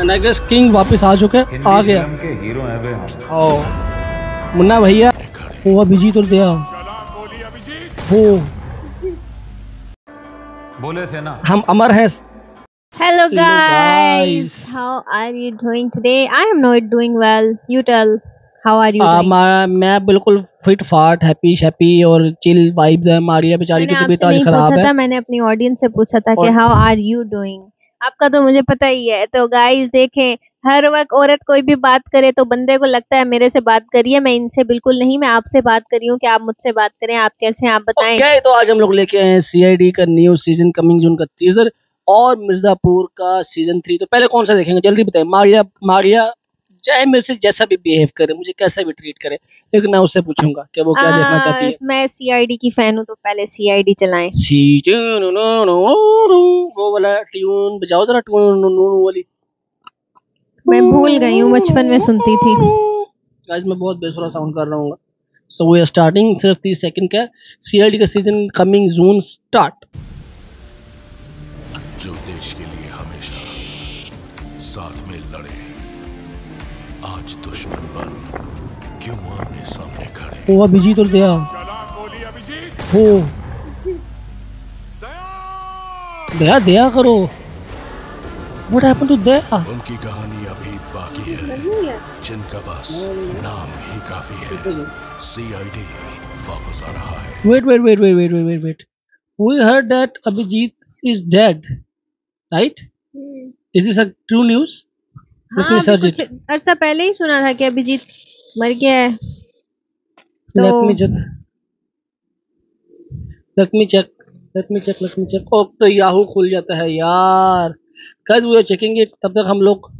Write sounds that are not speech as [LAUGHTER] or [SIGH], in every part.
And I guess king वापस आ चुके आ गया के हीरो हैं वे हम ओ मुन्ना भैया वो अभिजीत और दया वो बोले थे ना हम अमर हैं Hello Hello, guys. guys. How are you doing today? I am not doing well. You tell. How are you uh, doing? मैं बिल्कुल फिट फाट हैप्पी शैपी और चिल वाइब्स है मारिया बेचारी की मैंने तबीयत आज खराब है मैंने अपनी ऑडियंस से पूछा था कि हाउ आर यू डूइंग आपका तो मुझे पता ही है। तो गाइस देखें हर वक्त औरत कोई भी बात करे तो बंदे को लगता है मेरे से बात करिए मैं इनसे बिल्कुल नहीं मैं आपसे बात करी हूँ कि आप मुझसे बात करें आप कैसे हैं आप बताएँ। Okay, तो आज हम लोग लेके आए हैं सीआईडी का न्यू सीज़न कमिंग जून का टीजर और मिर्जापुर का सीज़न थ्री तो पहले कौन सा देखेंगे? जल्दी बताए। मारिया मारिया चाहे मेरे से जैसा भी बिहेव करे मुझे कैसा भी ट्रीट करे लेकिन मैं उससे पूछूँगा कि वो क्या आ, देखना चाहती है। मैं सीआईडी की फ़ैन हूँ तो पहले सीआईडी चलाएँ। सीज़न वो वाला ट्यून बजाओ जरा ट्यून वाली। मैं भूल गई हूँ बचपन में सुनती थी। गाइस मैं बहुत बेसुरा साउंड कर रहा हूँ। सो वी आर स्टार्टिंग सिर्फ़ तीस सेकंड का सीआईडी का सीज़न कमिंग जून स्टार्ट जो देश के लिए हमेशा साथ में लड़े आज दुश्मन बन। क्यों आमने सामने खड़े? ओ अभिजीत और दया। हो। दया दया करो। What happened to Daya? उनकी कहानी अभी बाकी है। जिनका बस नाम ही काफ़ी है। सीआईडी वापस आ रहा है। Wait wait wait wait wait wait wait we heard that Abhijeet is dead right is this a true news हाँ अभी कुछ अरसा पहले ही सुना था कि अभिजीत मर गया है। तो let me check let me check let me check oh तो याहू खुल जाता है यार। Are checking it तब तक हम लोग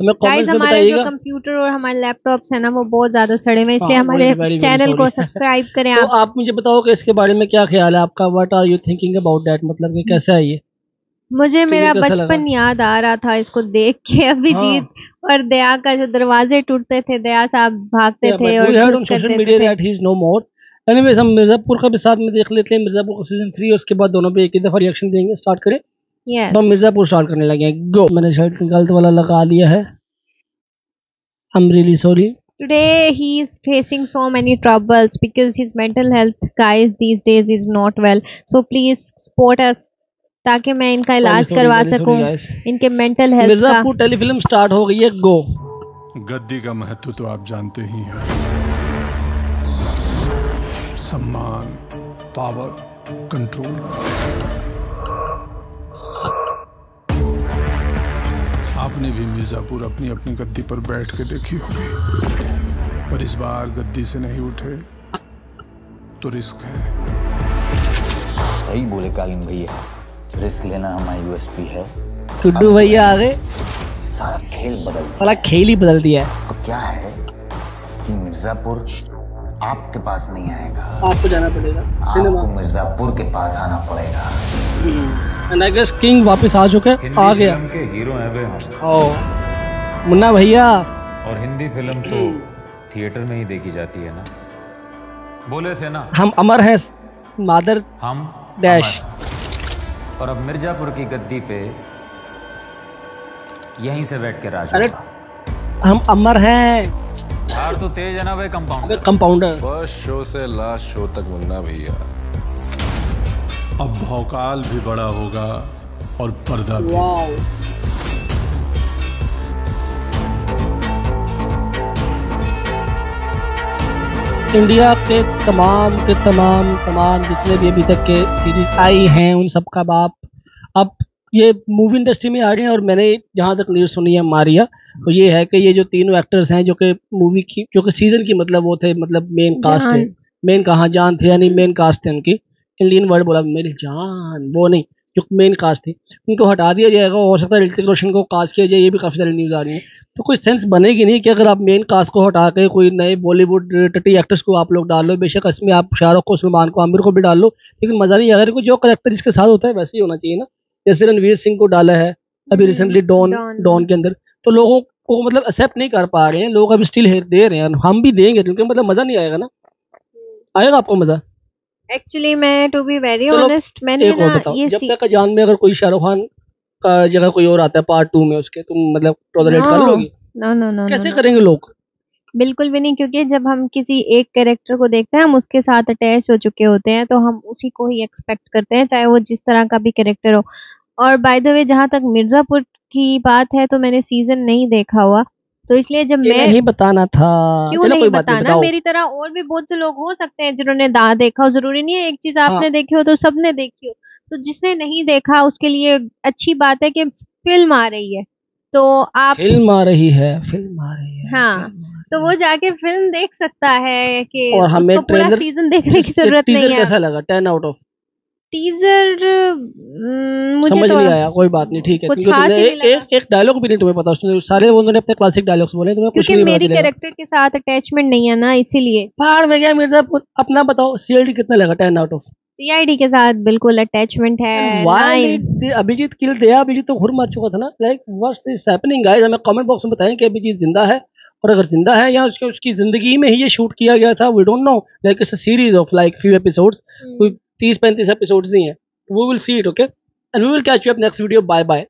हमें गाइस कमेंट्स में हमारे जो कंप्यूटर और हमारे लैपटॉप्स है ना वो बहुत ज़्यादा सड़े हुए हैं इसलिए हाँ, हमारे चैनल को सब्सक्राइब करें [LAUGHS] तो आप। आप मुझे बताओ कि इसके बारे में क्या ख्याल है आपका? What are you thinking about that मतलब कि कैसा है ये? मुझे मेरा बचपन याद आ रहा था इसको देख के [LAUGHS] अभिजीत और दया का जो दरवाजे टूटते थे दया साहब भागते थे और हम मिर्जापुर का भी साथ में देख लेते हैं। मिर्जापुर का सीज़न थ्री उसके बाद दोनों पे एक ही दफ़ा रिएक्शन देंगे। स्टार्ट करें। Yes. तो हम मिर्जापुर स्टार्ट करने लगे गो मैंने शर्ट गलत वाला लगा लिया है। I am really sorry Today he is facing so many troubles because his mental health guys these days is not well. So please support us. ताकि मैं इनका इलाज करवा सकूँ इनके मेंटल हेल्थ का। टेलीफिल्म स्टार्ट हो गई है गो गद्दी का महत्व तो आप जानते ही हैं। सम्मान पावर कंट्रोल आपने भी मिर्जापुर अपनी अपनी गद्दी पर बैठ के देखी होगी। पर इस बार गद्दी से नहीं उठे तो रिस्क है। सही बोले कालीन भैया। रिस्क लेना हमारी यूएसपी है। टुड्डू भैया आ गए। सारा खेल बदल दिया। साला खेल ही बदल दिया है। तो क्या है कि मिर्जापुर आपके पास नहीं आएगा। आपको जाना पड़ेगा। आपको मिर्जापुर के पास आना पड़ेगा। एंड आई गेस किंग वापस आ चुके आ गया। फ़िल्म के हीरो हैं वे हम। मुन्ना भैया। और हिंदी फ़िल्म तो थिएटर में ही देखी जाती है ना? बोले थे ना? हम अमर हैं। मादर। हम डैश। अमर। और अब मिर्जापुर की गद्दी पे यहीं से बैठ के राज अरे- हम अमर हैं। यार तो तेज है ना भाई कंपाउंडर कंपाउंडर फ़र्स्ट शो से लास्ट शो तक मुन्ना भैया। अब भौकाल भी बड़ा होगा और पर्दा भी। इंडिया के तमाम के तमाम तमाम जितने भी अभी तक के सीरीज़ आई हैं उन सब का बाप। अब ये मूवी इंडस्ट्री में आ रहे हैं और मैंने जहाँ तक न्यूज़ सुनी है मारिया तो ये है कि ये जो तीनों एक्टर्स हैं जो कि मूवी की जो कि सीज़न की मतलब वो थे मतलब मेन कास्ट थे। मेन कहाँ जान थे यानी मेन कास्ट थे उनकी। इंडियन वर्ड बोला मेरी जान वो नहीं जो मेन कास्ट थी। उनको हटा दिया जाएगा हो सकता है ऋतिक रोशन को कास्ट किया जाए ये भी काफ़ी सारी न्यूज़ आ रही है। तो कोई सेंस बनेगी नहीं कि अगर आप मेन कास्ट को हटा के कोई नए बॉलीवुड टटी एक्टर्स को आप लोग डाल लो बेशक इसमें आप शाहरुख को सलमान को आमिर को भी डाल लो लेकिन मज़ा नहीं अगर कोई जो करेक्टर जिसके साथ होता है वैसे ही होना चाहिए ना। जैसे रणवीर सिंह को डाला है अभी हम्म, रिसेंटली डॉन डॉन। के अंदर। तो लोगों को मतलब एक्सेप्ट नहीं कर पा रहे हैं लोग अभी स्टिल दे रहे हैं। हम भी देंगे क्योंकि मतलब मज़ा नहीं आएगा ना। आएगा आपको मज़ा? एक्चुअली मैं टू बी वेरी ऑनेस्ट मैंने ना ये जब तक जान में अगर कोई शाहरुख खान का जगह कोई और आता है पार्ट टू में उसके तुम मतलब टॉलरेट कर लोगी? नो नो नो कैसे करेंगे लोग? बिल्कुल भी नहीं क्योंकि जब हम किसी एक कैरेक्टर को देखते हैं हम उसके साथ अटैच हो चुके होते हैं तो हम उसी को ही एक्सपेक्ट करते हैं चाहे वो जिस तरह का भी कैरेक्टर हो। और बाय द वे जहाँ तक मिर्जापुर की बात है तो मैंने सीज़न नहीं देखा हुआ। तो इसलिए जब मैं नहीं बताना था। क्यों चलो नहीं कोई बात नहीं बताना? मेरी तरह और भी बहुत से लोग हो सकते हैं जिन्होंने दा देखा हो। ज़रूरी नहीं है एक चीज़ आपने हाँ। देखी हो तो सबने देखी हो। तो जिसने नहीं देखा उसके लिए अच्छी बात है कि फ़िल्म आ रही है। तो आप फ़िल्म आ रही है फ़िल्म आ रही है हाँ, तो वो जाके फ़िल्म देख सकता है कि और हमें पूरा सीज़न देखने की ज़रूरत नहीं है। कैसा लगा? टेन आउट ऑफ़ टीजर हम्म, मुझे समझ तो नहीं आया कोई बात नहीं ठीक है कुछ क्योंकि खास तुमने एक, एक, एक डायलॉग भी नहीं तुम्हें पता उसने सारे उन्होंने अपने क्लासिक डायलॉग्स बोले तुम्हें कुछ नहीं मेरी कैरेक्टर के साथ अटैचमेंट नहीं है ना इसीलिए। पहाड़ में गया मिर्जापुर अपना बताओ सीएलडी कितना लगा टेन आउट ऑफ़ सीआईडी के साथ बिल्कुल अटैचमेंट है अभिजीत किल दिया अभिजीत तो घुर मार चुका था ना। Like what's is happening guys हमें कमेंट बॉक्स में बताएँ कि अभिजीत ज़िंदा है और अगर ज़िंदा है या उसके उसकी ज़िंदगी में ही ये शूट किया गया था we don't know like it's a series of like few episodes 30 35 episodes ही हैं। We will see it okay and we will catch you up next video bye bye